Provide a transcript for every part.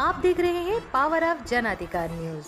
आप देख रहे हैं पावर ऑफ़ जन अधिकार न्यूज़।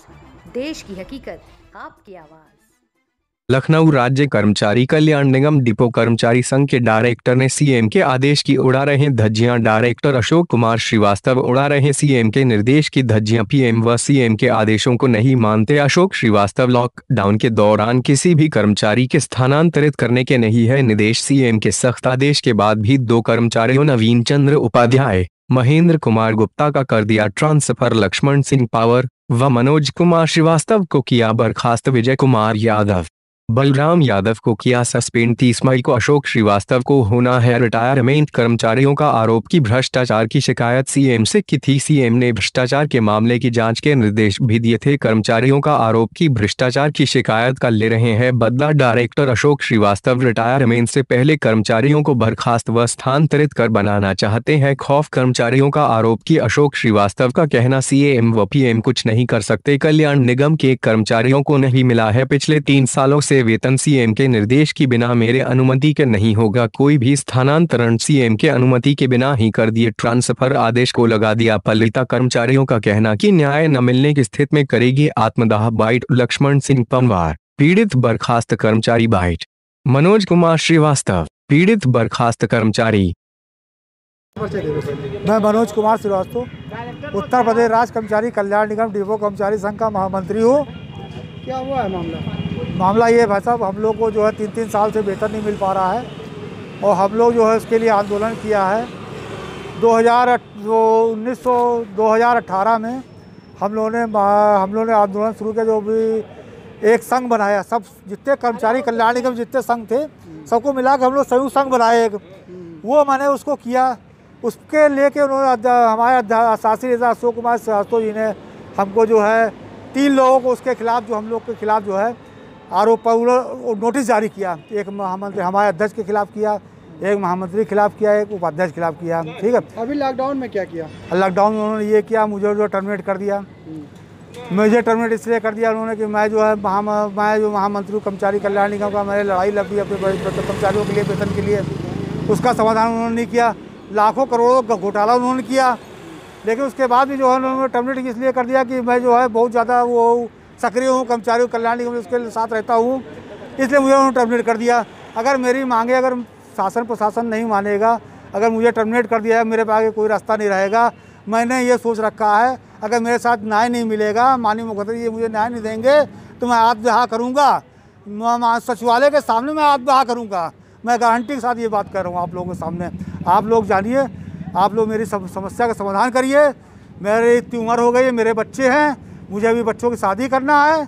देश की हकीकत, आपकी आवाज़। लखनऊ राज्य कर्मचारी कल्याण निगम डिपो कर्मचारी संघ के डायरेक्टर ने सीएम के आदेश की उड़ा रहे धज्जियाँ। डायरेक्टर अशोक कुमार श्रीवास्तव उड़ा रहे सीएम के निर्देश की धज्जियाँ। पीएम व सीएम के आदेशों को नहीं मानते अशोक श्रीवास्तव। लॉकडाउन के दौरान किसी भी कर्मचारी के स्थानांतरित करने के नहीं है। निर्देश सीएम के सख्त आदेश के बाद भी दो कर्मचारियों नवीन चंद्र उपाध्याय महेंद्र कुमार गुप्ता का कर दिया ट्रांसफ़र लक्ष्मण सिंह पावर व मनोज कुमार श्रीवास्तव को किया बर्खास्त विजय कुमार यादव। बलराम यादव को किया सस्पेंड, तीस मई को अशोक श्रीवास्तव को होना है रिटायरमेंट कर्मचारियों का आरोप की भ्रष्टाचार की शिकायत सीएम से की थी। सीएम ने भ्रष्टाचार के मामले की जाँच के निर्देश भी दिए थे। कर्मचारियों का आरोप की भ्रष्टाचार की शिकायत कर ले रहे हैं बदला। डायरेक्टर अशोक श्रीवास्तव रिटायरमेंट से पहले कर्मचारियों को बर्खास्त व स्थानांतरित कर बनाना चाहते हैं। खौफ कर्मचारियों का आरोप की अशोक श्रीवास्तव का कहना, सीएम व पीएम कुछ नहीं कर सकते। कल्याण निगम के कर्मचारियों को नहीं मिला है। पिछले तीन सालों से से वेतन सीएम के निर्देश की बिना मेरे अनुमति के नहीं होगा। कोई भी स्थानांतरण सीएम के अनुमति के बिना ही कर दिए। ट्रांसफ़र आदेश को लगा दिया। पलिता कर्मचारियों का कहना कि न्याय न मिलने की स्थिति में करेगी आत्मदाह। बाइट लक्ष्मण सिंह पंवार पीड़ित बर्खास्त कर्मचारी बाइट। मनोज कुमार श्रीवास्तव पीड़ित बर्खास्त कर्मचारी। मैं मनोज कुमार श्रीवास्तव उत्तर प्रदेश राज्य कर्मचारी कल्याण निगम डिपो कर्मचारी संघ का महामंत्री हूँ। क्या हुआ है मामला? मामला ये है भाई साहब, हम लोग को जो है तीन तीन साल से वेतन नहीं मिल पा रहा है और हम लोग जो है उसके लिए आंदोलन किया है। 2000 जो उन्नीस सौ, दो हज़ार अट्ठारह में हम लोगों ने हम लोगों ने आंदोलन शुरू किया, जो भी एक संघ बनाया, सब जितने कर्मचारी कल्याण निगम जितने संघ थे, सबको मिला के हम लोग संयुक्त संघ बनाए एक। वो मैंने उसको किया। उसके लेके उन्होंने हमारे शासी नेता अशोक कुमार श्रीवास्तव जी ने हमको जो है, तीन लोगों को उसके खिलाफ जो, हम लोग के खिलाफ जो है आरोप नोटिस जारी किया। एक महामंत्री हमारे अध्यक्ष के खिलाफ किया एक महामंत्री के खिलाफ किया एक उपाध्यक्ष के खिलाफ किया। ठीक है? अभी लॉकडाउन में क्या किया? लॉकडाउन में उन्होंने ये किया मुझे जो टर्मिनेट कर दिया। मुझे टर्मिनेट इसलिए कर दिया उन्होंने कि मैं जो है महा मैं जो महामंत्री कर्मचारी कल्याण निगम का मैंने लड़ाई लड़ी अपने कर्मचारियों के लिए वेतन के लिए। उसका समाधान उन्होंने नहीं किया। लाखों करोड़ों का घोटाला उन्होंने किया। लेकिन उसके बाद भी जो है उन्होंने टर्मिनेट इसलिए कर दिया कि मैं जो है बहुत ज़्यादा वो सक्रिय हूँ कर्मचारी कल्याण निगम उसके साथ रहता हूँ। इसलिए मुझे उन्होंने टर्मिनेट कर दिया। अगर मेरी मांगे अगर शासन प्रशासन नहीं मानेगा, अगर मुझे टर्मिनेट कर दिया है मेरे पास कोई रास्ता नहीं रहेगा, मैंने ये सोच रखा है। अगर मेरे साथ न्याय नहीं मिलेगा, माननीय मुख्यमंत्री ये मुझे न्याय नहीं देंगे तो मैं आत्मदाह करूँगा। सचिवालय के सामने मैं आत्मदाह करूँगा। मैं गारंटी के साथ ये बात कर रहा हूँ आप लोगों के सामने। आप लोग जानिए, आप लोग मेरी समस्या का समाधान करिए। मेरी इतनी उम्र हो गई है, मेरे बच्चे हैं। मुझे अभी बच्चों की शादी करना है।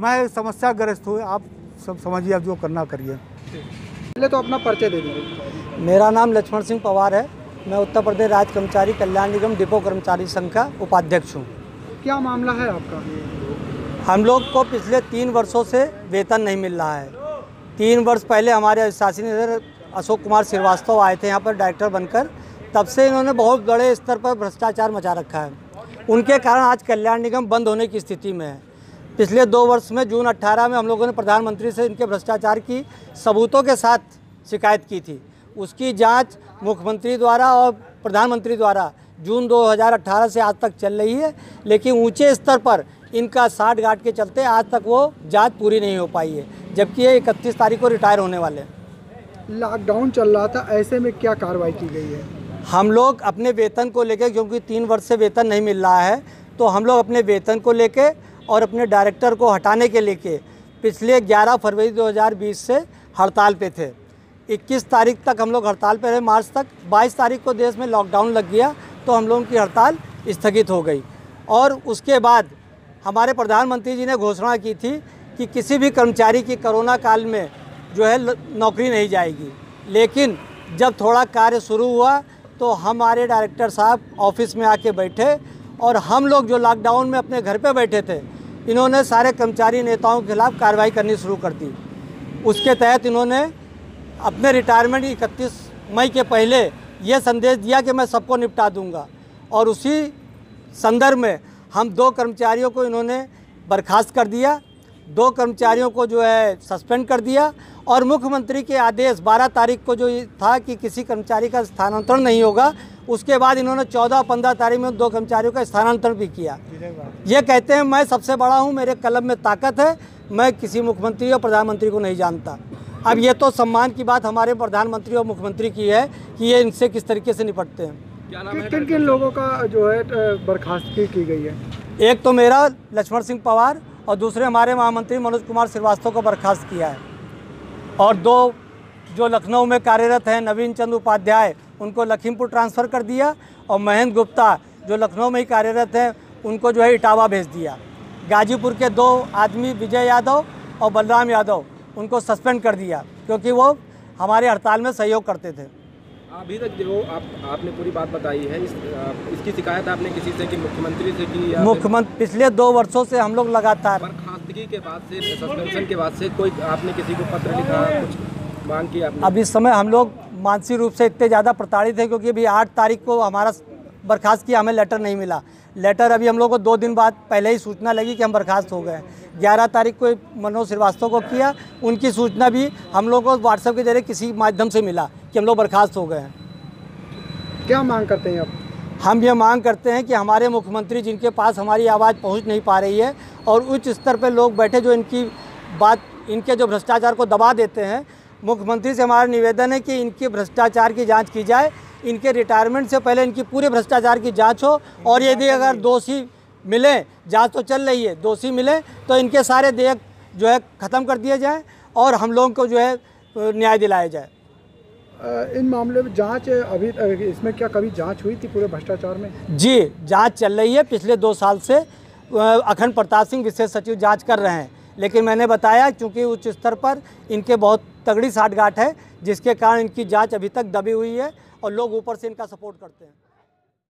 मैं समस्या ग्रस्त हूँ। आप सब समझिए आप जो करना करिए। पहले तो अपना परिचय दे दीजिए। मेरा नाम लक्ष्मण सिंह पवार है। मैं उत्तर प्रदेश राज्य कर्मचारी कल्याण निगम डिपो कर्मचारी संघ का उपाध्यक्ष हूँ। क्या मामला है आपका? हम लोग को पिछले तीन वर्षों से वेतन नहीं मिल रहा है। तीन वर्ष पहले हमारे शासी अशोक कुमार श्रीवास्तव आए थे यहाँ पर डायरेक्टर बनकर। तब से इन्होंने बहुत बड़े स्तर पर भ्रष्टाचार मचा रखा है। उनके कारण आज कल्याण निगम बंद होने की स्थिति में है। पिछले दो वर्ष में जून 18 में हम लोगों ने प्रधानमंत्री से इनके भ्रष्टाचार की सबूतों के साथ शिकायत की थी। उसकी जाँच मुख्यमंत्री द्वारा और प्रधानमंत्री द्वारा जून 2018 से आज तक चल रही है, लेकिन ऊँचे स्तर पर इनका साठ गांठ के चलते आज तक वो जाँच पूरी नहीं हो पाई है, जबकि ये इकतीस तारीख को रिटायर होने वाले हैं। लॉकडाउन चल रहा था, ऐसे में क्या कार्रवाई की गई है? हम लोग अपने वेतन को लेकर क्योंकि तीन वर्ष से वेतन नहीं मिल रहा है तो हम लोग अपने वेतन को लेके और अपने डायरेक्टर को हटाने के लेके पिछले 11 फरवरी 2020 से हड़ताल पे थे। 21 तारीख तक हम लोग हड़ताल पे रहे, मार्च तक। 22 तारीख को देश में लॉकडाउन लग गया तो हम लोगों की हड़ताल स्थगित हो गई। और उसके बाद हमारे प्रधानमंत्री जी ने घोषणा की थी कि किसी भी कर्मचारी की कोरोना काल में जो है नौकरी नहीं जाएगी। लेकिन जब थोड़ा कार्य शुरू हुआ तो हमारे डायरेक्टर साहब ऑफ़िस में आके बैठे और हम लोग जो लॉकडाउन में अपने घर पे बैठे थे, इन्होंने सारे कर्मचारी नेताओं के खिलाफ कार्रवाई करनी शुरू कर दी। उसके तहत इन्होंने अपने रिटायरमेंट इकतीस मई के पहले ये संदेश दिया कि मैं सबको निपटा दूँगा। और उसी संदर्भ में हम दो कर्मचारियों को इन्होंने बर्खास्त कर दिया। दो कर्मचारियों को जो है सस्पेंड कर दिया और मुख्यमंत्री के आदेश 12 तारीख को जो था कि किसी कर्मचारी का स्थानांतरण नहीं होगा उसके बाद इन्होंने 14-15 तारीख में दो कर्मचारियों का स्थानांतरण भी किया। ये कहते हैं मैं सबसे बड़ा हूँ मेरे कलम में ताकत है मैं किसी मुख्यमंत्री और प्रधानमंत्री को नहीं जानता। अब ये तो सम्मान की बात हमारे प्रधानमंत्री और मुख्यमंत्री की है कि ये इनसे किस तरीके से निपटते हैं। किन किन लोगों का जो है बर्खास्तगी की गई है? एक तो मेरा लक्ष्मण सिंह पवार और दूसरे हमारे महामंत्री मनोज कुमार श्रीवास्तव को बर्खास्त किया है। और दो जो लखनऊ में कार्यरत हैं, नवीन चंद उपाध्याय, उनको लखीमपुर ट्रांसफ़र कर दिया और महेंद्र गुप्ता जो लखनऊ में ही कार्यरत हैं, उनको जो है इटावा भेज दिया। गाजीपुर के दो आदमी, विजय यादव और बलराम यादव, उनको सस्पेंड कर दिया, क्योंकि वो हमारे हड़ताल में सहयोग करते थे। अभी तक जो आप आपने पूरी बात बताई है इस, इसकी शिकायत आपने किसी से कि मुख्यमंत्री से की मुख्यमंत्री पिछले दो वर्षों से हम लोग लगातार बर्खास्तगी के बाद से सस्पेंशन के बाद से कोई आपने किसी को पत्र लिखा कुछ मांग की आपने? अब इस समय हम लोग मानसिक रूप से इतने ज़्यादा प्रताड़ित है क्योंकि अभी आठ तारीख को हमारा बर्खास्त किया हमें लेटर नहीं मिला। लेटर अभी हम लोग को दो दिन बाद पहले ही सूचना लगी कि हम बर्खास्त हो गए ग्यारह तारीख को मनोज श्रीवास्तव को किया उनकी सूचना भी हम लोग को व्हाट्सएप के ज़रिए किसी माध्यम से मिला। कि हम लोग बर्खास्त हो गए हैं। क्या मांग करते हैं आप? हम ये मांग करते हैं कि हमारे मुख्यमंत्री जिनके पास हमारी आवाज़ पहुँच नहीं पा रही है और उच्च स्तर पर लोग बैठे जो इनकी बात इनके जो भ्रष्टाचार को दबा देते हैं मुख्यमंत्री से हमारा निवेदन है कि इनके भ्रष्टाचार की जाँच की जाए इनके रिटायरमेंट से पहले इनकी पूरे भ्रष्टाचार की जाँच हो और यदि अगर दोषी मिले जाँच तो चल रही है दोषी मिले तो इनके सारे देयक जो है ख़त्म कर दिए जाएँ और हम लोगों को जो है न्याय दिलाया जाए। इन मामले में जाँच, अभी इसमें क्या कभी जाँच हुई थी पूरे भ्रष्टाचार में? जी, जाँच चल रही है। पिछले दो साल से अखंड प्रताप सिंह विशेष सचिव जाँच कर रहे हैं। लेकिन मैंने बताया क्योंकि उच्च स्तर पर इनके बहुत तगड़ी साठगांठ है, जिसके कारण इनकी जाँच अभी तक दबी हुई है और लोग ऊपर से इनका सपोर्ट करते हैं।